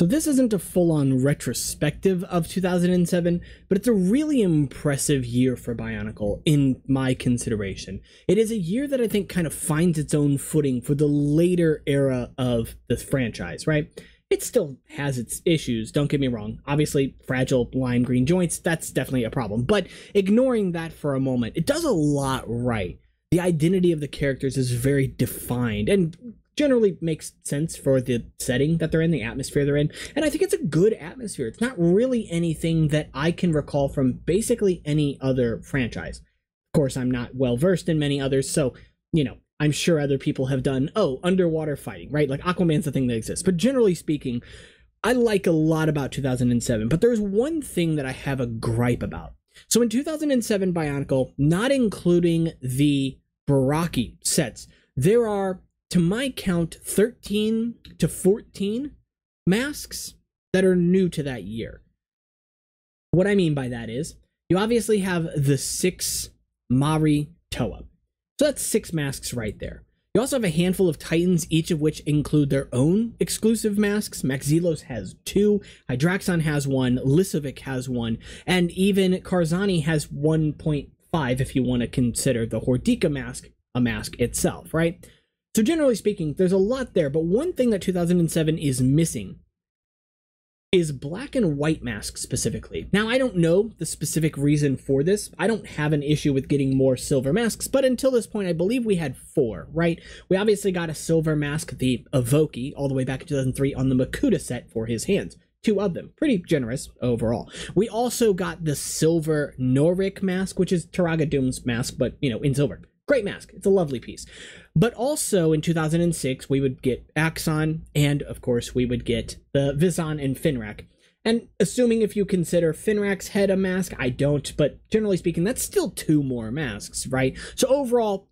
So this isn't a full-on retrospective of 2007, but it's a really impressive year for Bionicle in my consideration. It is a year that I think kind of finds its own footing for the later era of the franchise, right? It still has its issues, don't get me wrong. Obviously, fragile lime green joints, that's definitely a problem. But ignoring that for a moment, it does a lot right. The identity of the characters is very defined and generally makes sense for the setting that they're in, the atmosphere they're in. And I think it's a good atmosphere. It's not really anything that I can recall from basically any other franchise. Of course, I'm not well versed in many others, so, you know, I'm sure other people have done, oh, underwater fighting, right? Like Aquaman's the thing that exists. But generally speaking, I like a lot about 2007, but there's one thing that I have a gripe about. So in 2007 Bionicle, not including the Barraki sets, there are, to my count, 13 to 14 masks that are new to that year. What I mean by that is, you obviously have the six Mahri Toa. So that's six masks right there. You also have a handful of Titans, each of which include their own exclusive masks. Maxilos has two, Hydraxon has one, Lesovikk has one, and even Karzahni has 1.5 if you want to consider the Hordika mask a mask itself, right? So generally speaking, there's a lot there, but one thing that 2007 is missing is black and white masks specifically. Now, I don't know the specific reason for this. I don't have an issue with getting more silver masks, but until this point, I believe we had four, right? We obviously got a silver mask, the Avohkii, all the way back in 2003 on the Makuta set for his hands. Two of them. Pretty generous overall. We also got the silver Norik mask, which is Turaga Dume's mask, but, you know, in silver. Great mask. It's a lovely piece. But also in 2006, we would get Axonn, and of course, we would get the Vezon and Fenrakk. And assuming if you consider Fenrakk's head a mask, I don't, but generally speaking, that's still two more masks, right? So overall,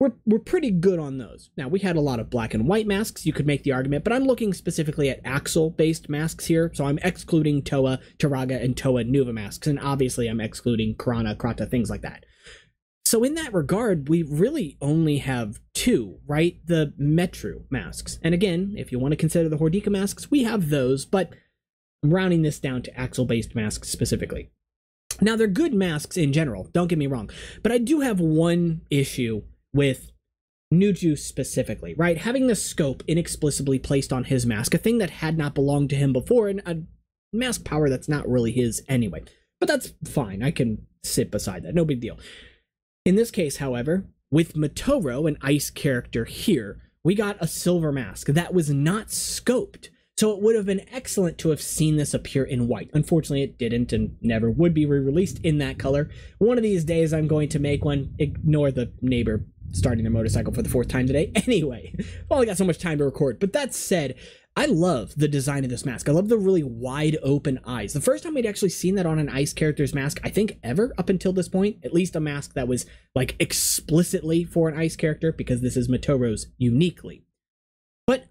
we're, we're pretty good on those. Now, we had a lot of black and white masks, you could make the argument, but I'm looking specifically at axle based masks here, so I'm excluding Toa, Turaga, and Toa Nuva masks, and obviously I'm excluding Krana, Kraata, things like that. So in that regard, we really only have two, right? The Metru masks. And again, if you want to consider the Hordika masks, we have those, but I'm rounding this down to axle-based masks specifically. Now, they're good masks in general, don't get me wrong, but I do have one issue with Nuju specifically, right? Having the scope inexplicably placed on his mask, a thing that had not belonged to him before, and a mask power that's not really his anyway. But that's fine, I can sit beside that, no big deal. In this case, however, with Matoro, an ice character here, we got a silver mask that was not scoped. So it would have been excellent to have seen this appear in white. Unfortunately, it didn't and never would be re-released in that color. One of these days, I'm going to make one. Ignore the neighbor starting their motorcycle for the fourth time today. Anyway, I've only got so much time to record. But that said, I love the design of this mask. I love the really wide open eyes. The first time we'd actually seen that on an ice character's mask, I think ever up until this point, at least a mask that was like explicitly for an ice character, because this is Matoro's uniquely. But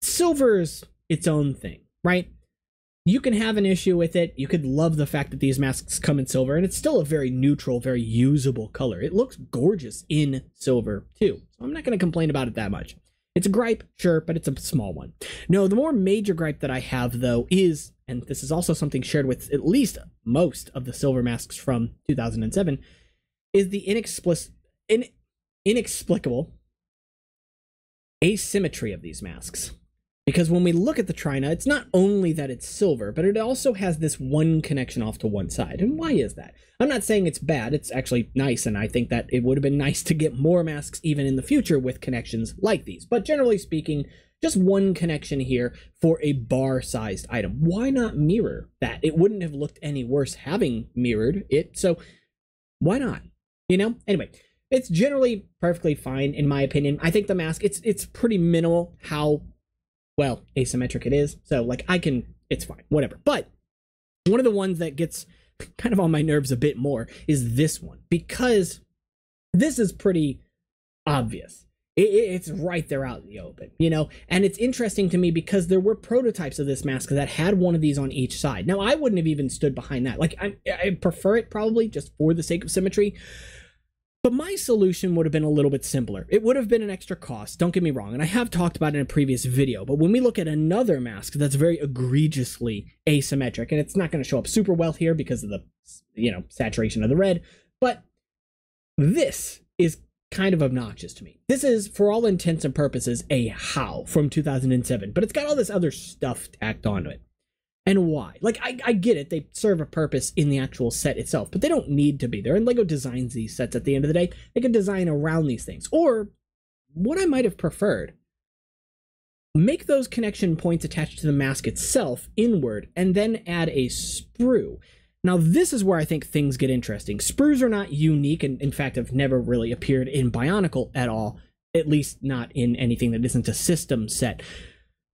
silver's its own thing, right? You can have an issue with it. You could love the fact that these masks come in silver, and it's still a very neutral, very usable color. It looks gorgeous in silver, too. So I'm not going to complain about it that much. It's a gripe, sure, but it's a small one. No, the more major gripe that I have, though, is, and this is also something shared with at least most of the silver masks from 2007, is the inexplic- in- inexplicable asymmetry of these masks. Because when we look at the Tryna, it's not only that it's silver, but it also has this one connection off to one side. And why is that? I'm not saying it's bad, it's actually nice, and I think that it would have been nice to get more masks even in the future with connections like these. But generally speaking, just one connection here for a bar sized item. Why not mirror that? It wouldn't have looked any worse having mirrored it, so why not? You know? Anyway, it's generally perfectly fine in my opinion. I think the mask it's it's pretty minimal how well, asymmetric it is. So like I can it's fine, whatever. But one of the ones that gets kind of on my nerves a bit more is this one because this is pretty obvious. It, it's right there out in the open, you know? And it's interesting to me because there were prototypes of this mask that had one of these on each side. Now, I wouldn't have even stood behind that. Like, I, I prefer it probably just for the sake of symmetry. But my solution would have been a little bit simpler. It would have been an extra cost, don't get me wrong, and I have talked about it in a previous video, but when we look at another mask that's very egregiously asymmetric, and it's not going to show up super well here because of the, you know, saturation of the red, but this is kind of obnoxious to me. This is, for all intents and purposes, a Hau from 2007, but it's got all this other stuff tacked onto it and why. Like, I, I get it, they serve a purpose in the actual set itself, but they don't need to be there. And LEGO designs these sets at the end of the day. They can design around these things. Or, what I might have preferred, make those connection points attached to the mask itself inward, and then add a sprue. Now, this is where I think things get interesting. Sprues are not unique, and in fact have never really appeared in Bionicle at all, at least not in anything that isn't a system set.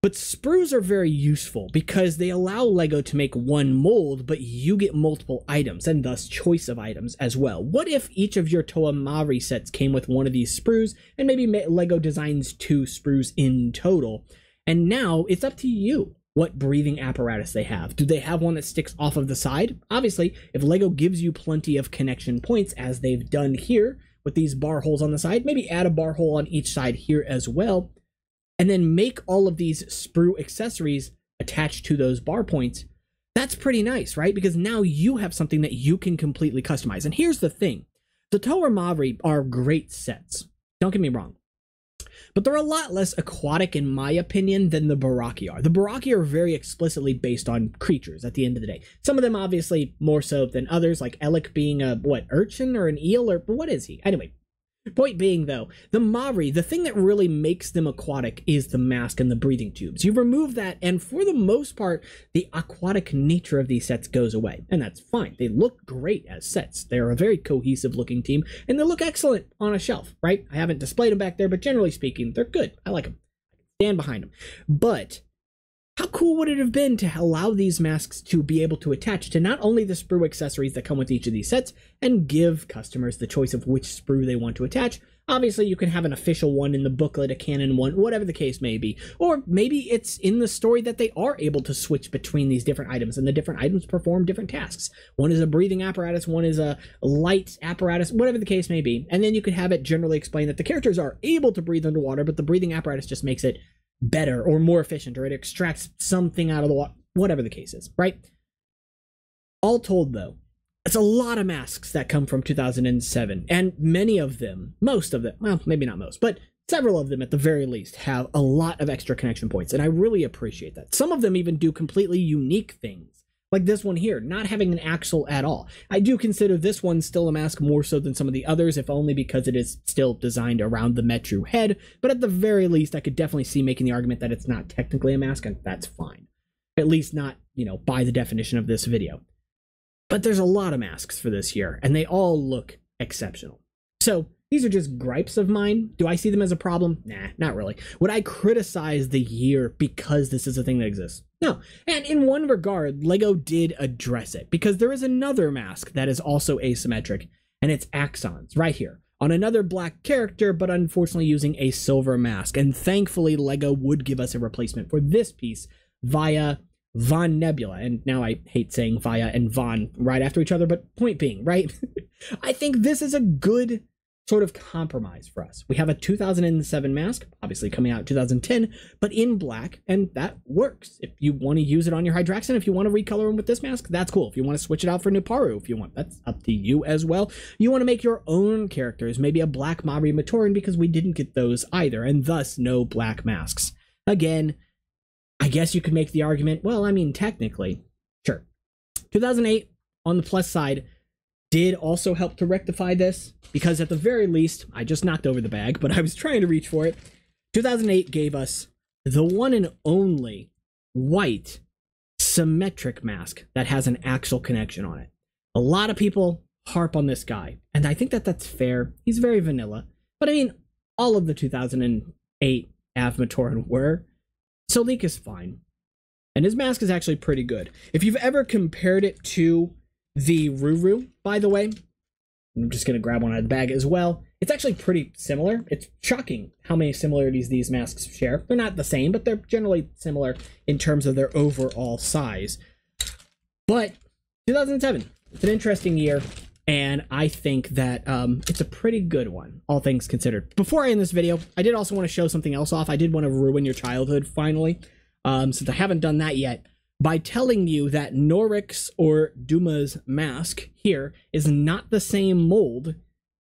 But sprues are very useful because they allow LEGO to make one mold, but you get multiple items and thus choice of items as well. What if each of your Toa Mahri sets came with one of these sprues and maybe LEGO designs two sprues in total? And now it's up to you what breathing apparatus they have. Do they have one that sticks off of the side? Obviously, if LEGO gives you plenty of connection points, as they've done here with these bar holes on the side, maybe add a bar hole on each side here as well and then make all of these sprue accessories attached to those bar points, that's pretty nice, right? Because now you have something that you can completely customize. And here's the thing the Toa Mahri are great sets. Don't get me wrong. But they're a lot less aquatic, in my opinion, than the Barraki are. The Barraki are very explicitly based on creatures at the end of the day. Some of them, obviously, more so than others, like Ehlek being a, what, urchin or an eel, or what is he? Anyway, Point being, though, the Mahri, the thing that really makes them aquatic is the mask and the breathing tubes. You remove that, and for the most part, the aquatic nature of these sets goes away. And that's fine. They look great as sets. They're a very cohesive looking team, and they look excellent on a shelf, right? I haven't displayed them back there, but generally speaking, they're good. I like them. stand behind them. But how cool would it have been to allow these masks to be able to attach to not only the sprue accessories that come with each of these sets and give customers the choice of which sprue they want to attach? Obviously, you can have an official one in the booklet, a canon one, whatever the case may be. Or maybe it's in the story that they are able to switch between these different items and the different items perform different tasks. One is a breathing apparatus, one is a light apparatus, whatever the case may be. And then you could have it generally explain that the characters are able to breathe underwater, but the breathing apparatus just makes it better or more efficient or it extracts something out of the water, whatever the case is, right? All told, though, it's a lot of masks that come from 2007, and many of them, most of them, well, maybe not most, but several of them at the very least have a lot of extra connection points, and I really appreciate that. Some of them even do completely unique things like this one here, not having an axle at all. I do consider this one still a mask more so than some of the others, if only because it is still designed around the Metru head, but at the very least, I could definitely see making the argument that it's not technically a mask, and that's fine. At least not, you know, by the definition of this video. But there's a lot of masks for this year, and they all look exceptional. So, these are just gripes of mine. Do I see them as a problem? Nah, not really. Would I criticize the year because this is a thing that exists? No. And in one regard, LEGO did address it because there is another mask that is also asymmetric, and it's Axonn's right here on another black character, but unfortunately using a silver mask. And thankfully, LEGO would give us a replacement for this piece via Von Nebula. And now I hate saying Via and Von right after each other, but point being, right? I think this is a good sort of compromise for us. We have a 2007 mask, obviously coming out 2010, but in black, and that works. If you want to use it on your Hydraxon, if you want to recolor him with this mask, that's cool. If you want to switch it out for Nuparu, if you want, that's up to you as well. You want to make your own characters, maybe a black Mahri Matoran, because we didn't get those either, and thus no black masks. Again, I guess you could make the argument, well, I mean, technically, sure. 2008, on the plus side, did also help to rectify this because at the very least, I just knocked over the bag, but I was trying to reach for it. 2008 gave us the one and only white symmetric mask that has an axle connection on it. A lot of people harp on this guy, and I think that that's fair. He's very vanilla, but I mean, all of the 2008 Av-Matoran were. so Solek is fine, and his mask is actually pretty good. If you've ever compared it to the Ruru, by the way, I'm just going to grab one out of the bag as well. It's actually pretty similar. It's shocking how many similarities these masks share. They're not the same, but they're generally similar in terms of their overall size. But 2007, it's an interesting year. and I think that um, it's a pretty good one, all things considered. Before I end this video, I did also want to show something else off. I did want to ruin your childhood finally, um, since I haven't done that yet, by telling you that Norik's or Dume's mask here is not the same mold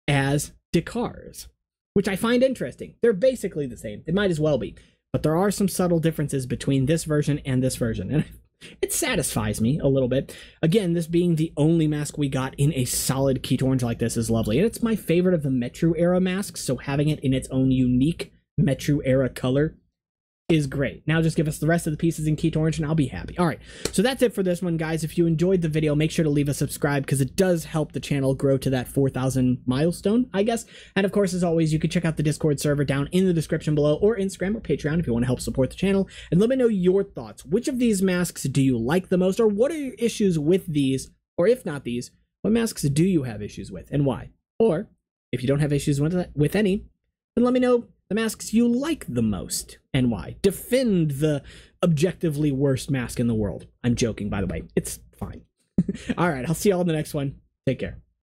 as Dekar's, which I find interesting. They're basically the same. They might as well be. But there are some subtle differences between this version and this version. And it satisfies me a little bit. Again, this being the only mask we got in a solid Key orange like this is lovely. And it's my favorite of the Metru era masks, so having it in its own unique Metru era color is great. Now just give us the rest of the pieces in Keyt Orange and I'll be happy. All right, so that's it for this one, guys. If you enjoyed the video, make sure to leave a subscribe because it does help the channel grow to that 4,000 milestone, I guess. And of course, as always, you can check out the Discord server down in the description below or Instagram or Patreon if you want to help support the channel. And let me know your thoughts. Which of these masks do you like the most or what are your issues with these? Or if not these, what masks do you have issues with and why? Or if you don't have issues with, with any, then let me know the masks you like the most and why. Defend the objectively worst mask in the world. I'm joking, by the way. It's fine. all right, I'll see y'all in the next one. Take care.